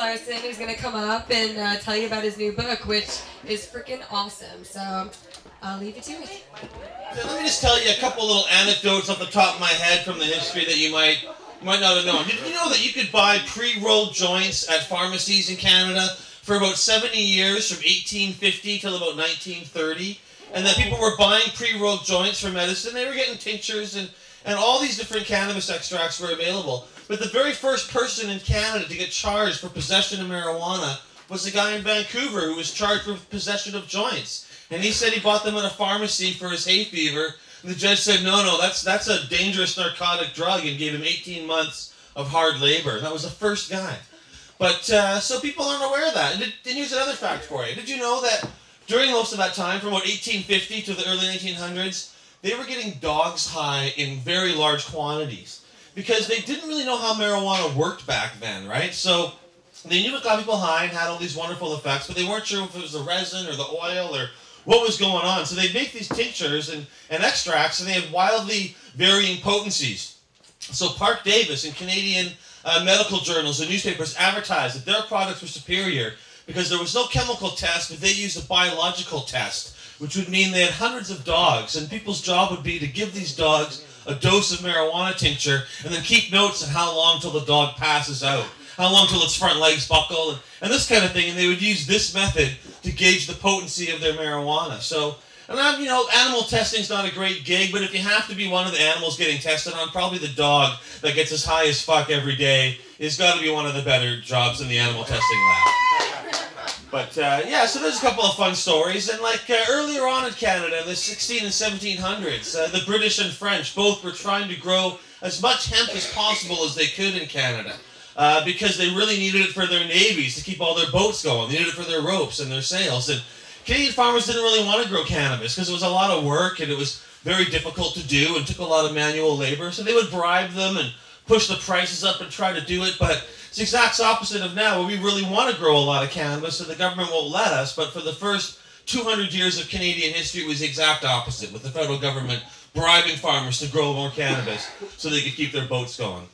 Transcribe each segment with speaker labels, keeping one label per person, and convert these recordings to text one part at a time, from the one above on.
Speaker 1: Larsen, who's going to come up and uh, tell you about his new book, which is freaking awesome. So I'll leave it to it.
Speaker 2: Let me just tell you a couple little anecdotes off the top of my head from the history that you might might not have known. Did you know that you could buy pre-rolled joints at pharmacies in Canada for about 70 years, from 1850 till about 1930? And that people were buying pre-rolled joints for medicine. They were getting tinctures and, and all these different cannabis extracts were available. But the very first person in Canada to get charged for possession of marijuana was a guy in Vancouver who was charged with possession of joints. And he said he bought them at a pharmacy for his hay fever. And the judge said, no, no, that's, that's a dangerous narcotic drug and gave him 18 months of hard labor. And that was the first guy. But, uh, so people aren't aware of that. And, did, and here's another fact for you. Did you know that during most of that time, from about 1850 to the early 1900s, they were getting dogs high in very large quantities because they didn't really know how marijuana worked back then, right? So they knew it got people high and had all these wonderful effects, but they weren't sure if it was the resin or the oil or what was going on. So they'd make these tinctures and, and extracts, and they had wildly varying potencies. So Parke-Davis and Canadian uh, medical journals and newspapers advertised that their products were superior because there was no chemical test, but they used a biological test, which would mean they had hundreds of dogs, and people's job would be to give these dogs a dose of marijuana tincture and then keep notes on how long till the dog passes out, how long till its front legs buckle, and, and this kind of thing. And they would use this method to gauge the potency of their marijuana. So, and I'm, you know, animal testing's not a great gig, but if you have to be one of the animals getting tested on, probably the dog that gets as high as fuck every day is got to be one of the better jobs in the animal testing lab. But uh, yeah, so there's a couple of fun stories, and like uh, earlier on in Canada, in the 16 and 1700s, uh, the British and French both were trying to grow as much hemp as possible as they could in Canada, uh, because they really needed it for their navies to keep all their boats going. They needed it for their ropes and their sails. And Canadian farmers didn't really want to grow cannabis because it was a lot of work and it was very difficult to do and took a lot of manual labor. So they would bribe them and push the prices up and try to do it, but it's the exact opposite of now, where we really want to grow a lot of cannabis, and the government won't let us. But for the first 200 years of Canadian history, it was the exact opposite, with the federal government bribing farmers to grow more cannabis so they could keep their boats going.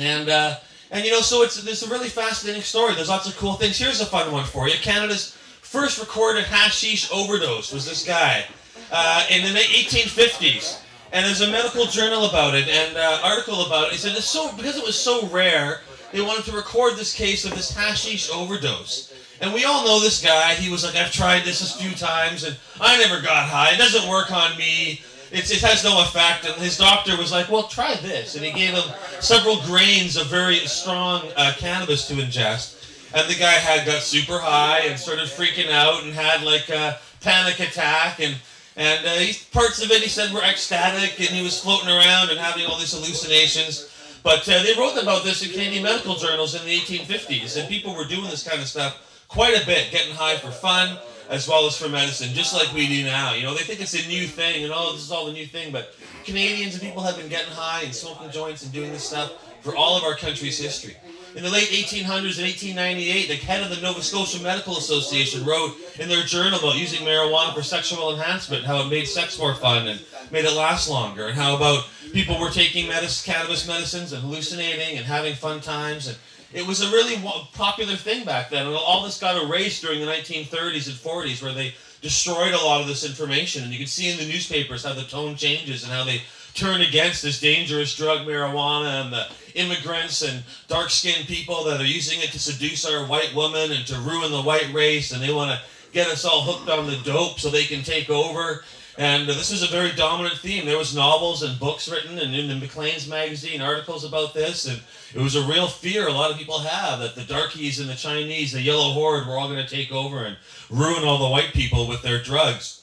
Speaker 2: And uh, and you know, so it's it's a really fascinating story. There's lots of cool things. Here's a fun one for you. Canada's first recorded hashish overdose was this guy uh, in the 1850s. And there's a medical journal about it and uh, article about it. He said it's so because it was so rare they wanted to record this case of this hashish overdose. And we all know this guy. He was like, I've tried this a few times and I never got high. It doesn't work on me. It's, it has no effect. And his doctor was like, well, try this. And he gave him several grains of very strong uh, cannabis to ingest. And the guy had got super high and started freaking out and had like a panic attack. And, and uh, he, parts of it he said were ecstatic and he was floating around and having all these hallucinations. But uh, they wrote about this in Canadian medical journals in the 1850s, and people were doing this kind of stuff quite a bit, getting high for fun as well as for medicine, just like we do now. You know, they think it's a new thing, and oh, this is all the new thing, but Canadians and people have been getting high and smoking joints and doing this stuff for all of our country's history. In the late 1800s and 1898, the head of the Nova Scotia Medical Association wrote in their journal about using marijuana for sexual enhancement, how it made sex more fun and made it last longer, and how about people were taking medicine, cannabis medicines and hallucinating and having fun times. And it was a really popular thing back then. And all this got erased during the 1930s and 40s, where they destroyed a lot of this information. And you can see in the newspapers how the tone changes and how they turn against this dangerous drug, marijuana, and the immigrants and dark-skinned people that are using it to seduce our white women and to ruin the white race. And they want to get us all hooked on the dope so they can take over. And this was a very dominant theme. There was novels and books written, and in the Maclean's magazine, articles about this. And it was a real fear a lot of people have that the darkies and the Chinese, the Yellow Horde, were all going to take over and ruin all the white people with their drugs.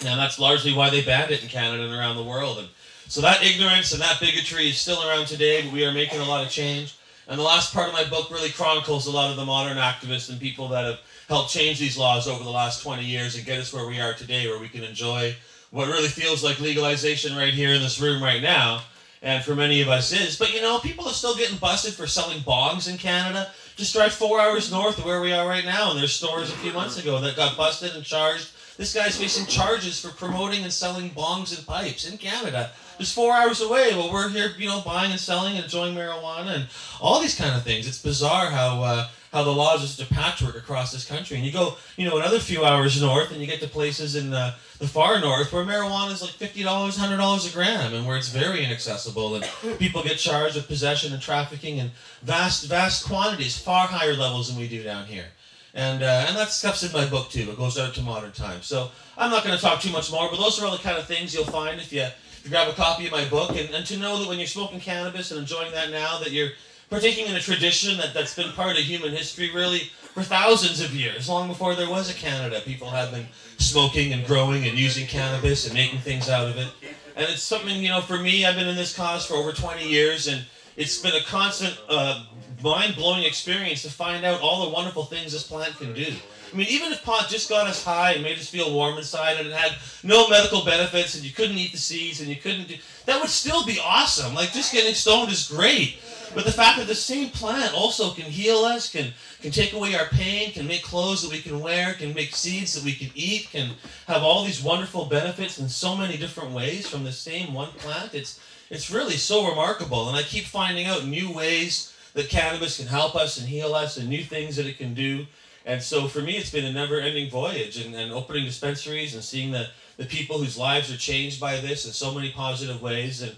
Speaker 2: And that's largely why they banned it in Canada and around the world. And so that ignorance and that bigotry is still around today, but we are making a lot of change. And the last part of my book really chronicles a lot of the modern activists and people that have helped change these laws over the last 20 years and get us where we are today, where we can enjoy what really feels like legalization right here in this room right now, and for many of us is. But you know, people are still getting busted for selling bongs in Canada. Just drive four hours north of where we are right now, and there's stores a few months ago that got busted and charged. This guy's facing charges for promoting and selling bongs and pipes in Canada. Just four hours away. Well, we're here, you know, buying and selling and enjoying marijuana and all these kind of things. It's bizarre how uh, how the laws are such a patchwork across this country. And you go, you know, another few hours north, and you get to places in the, the far north where marijuana is like fifty dollars, hundred dollars a gram, and where it's very inaccessible, and people get charged with possession and trafficking in vast, vast quantities, far higher levels than we do down here. And, uh, and that stuff's in my book too. It goes out to modern times. So I'm not going to talk too much more, but those are all the kind of things you'll find if you, you grab a copy of my book. And, and to know that when you're smoking cannabis and enjoying that now, that you're partaking in a tradition that, that's been part of human history really for thousands of years. Long before there was a Canada, people have been smoking and growing and using cannabis and making things out of it. And it's something, you know, for me, I've been in this cause for over 20 years, and it's been a constant uh, mind-blowing experience to find out all the wonderful things this plant can do. I mean, even if pot just got us high and made us feel warm inside and it had no medical benefits and you couldn't eat the seeds and you couldn't do, that would still be awesome. Like, just getting stoned is great. But the fact that the same plant also can heal us, can, can take away our pain, can make clothes that we can wear, can make seeds that we can eat, can have all these wonderful benefits in so many different ways from the same one plant, it's, it's really so remarkable. And I keep finding out new ways that cannabis can help us and heal us and new things that it can do. And so for me, it's been a never-ending voyage and, and opening dispensaries and seeing the, the people whose lives are changed by this in so many positive ways. And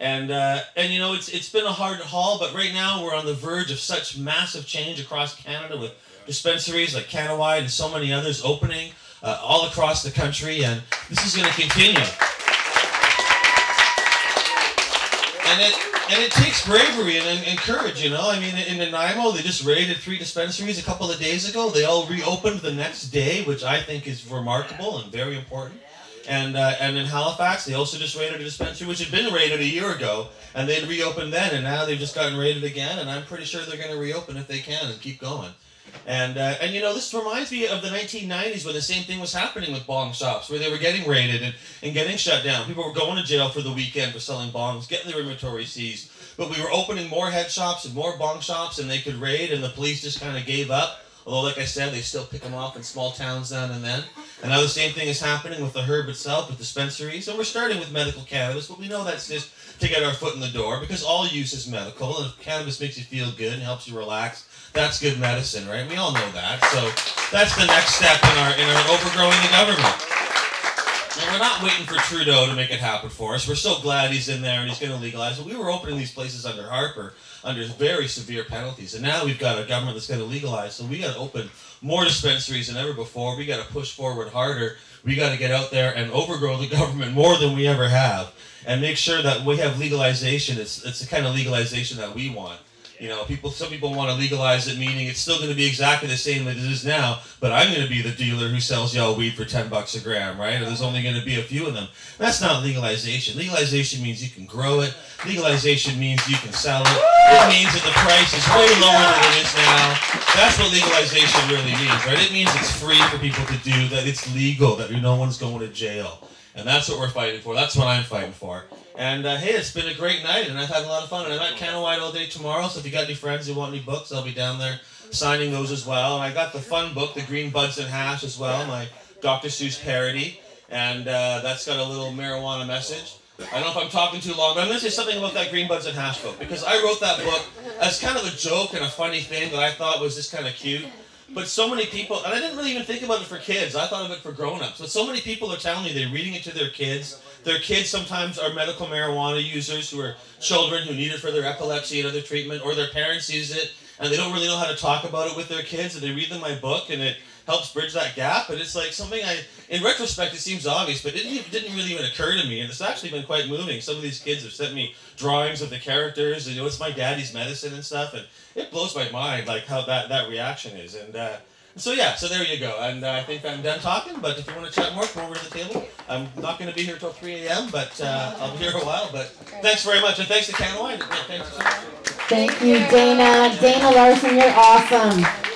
Speaker 2: and uh, and you know it's it's been a hard haul, but right now we're on the verge of such massive change across Canada with dispensaries like Cannawide and so many others opening uh, all across the country, and this is going to continue. And it and it takes bravery and, and, courage, you know. I mean, in Nanaimo, they just raided three dispensaries a couple of days ago. They all reopened the next day, which I think is remarkable and very important. And, uh, and in Halifax, they also just raided a dispensary, which had been raided a year ago, and they'd reopened then, and now they've just gotten raided again, and I'm pretty sure they're going to reopen if they can and keep going. And, uh, and you know, this reminds me of the 1990s when the same thing was happening with bong shops, where they were getting raided and, and getting shut down. People were going to jail for the weekend for selling bongs, getting their inventory seized. But we were opening more head shops and more bong shops, and they could raid, and the police just kind of gave up. Although, like I said, they still pick them off in small towns then and then. And now the same thing is happening with the herb itself, with dispensaries. And we're starting with medical cannabis, but we know that's just to get our foot in the door because all use is medical. And if cannabis makes you feel good and helps you relax, that's good medicine, right? We all know that. So that's the next step in our in our overgrowing the government. We're not waiting for Trudeau to make it happen for us. We're so glad he's in there and he's going to legalize it. We were opening these places under Harper under very severe penalties. And now we've got a government that's going to legalize. So we got to open more dispensaries than ever before. We got to push forward harder. We got to get out there and overgrow the government more than we ever have, and make sure that we have legalization. It's it's the kind of legalization that we want. You know, people. Some people want to legalize it, meaning it's still going to be exactly the same as it is now. But I'm going to be the dealer who sells y'all weed for ten bucks a gram, right? And there's only going to be a few of them. That's not legalization. Legalization means you can grow it. Legalization means you can sell it. It means that the price is way lower than it is now. That's what legalization really means, right? It means it's free for people to do. That it's legal. That no one's going to jail. And that's what we're fighting for. That's what I'm fighting for. And uh, hey, it's been a great night, and I've had a lot of fun. And I'm at Cannawide all day tomorrow, so if you got any friends who want any books, I'll be down there signing those as well. And I got the fun book, The Green Buds and Hash, as well, my Dr. Seuss parody. And uh, that's got a little marijuana message. I don't know if I'm talking too long, but I'm going to say something about that Green Buds and Hash book, because I wrote that book as kind of a joke and a funny thing that I thought was just kind of cute. But so many people, and I didn't really even think about it for kids. I thought of it for grown-ups. But so many people are telling me they're reading it to their kids. Their kids sometimes are medical marijuana users who are children who need it for their epilepsy and other treatment, or their parents use it and they don't really know how to talk about it with their kids. And they read them my book, and it helps bridge that gap. And it's like something I, in retrospect, it seems obvious, but it didn't, didn't really even occur to me. And it's actually been quite moving. Some of these kids have sent me drawings of the characters, and you know, it's my daddy's medicine and stuff, and it blows my mind like how that that reaction is. And uh, so yeah, so there you go. And uh, I think I'm done talking. But if you want to chat more, come over to the table. I'm not going to be here till 3 a.m., but uh, I'll be here a while. But thanks very much, and thanks to Cannawide. Thanks.
Speaker 3: Thank you, Dana. Dana Larsen, you're awesome.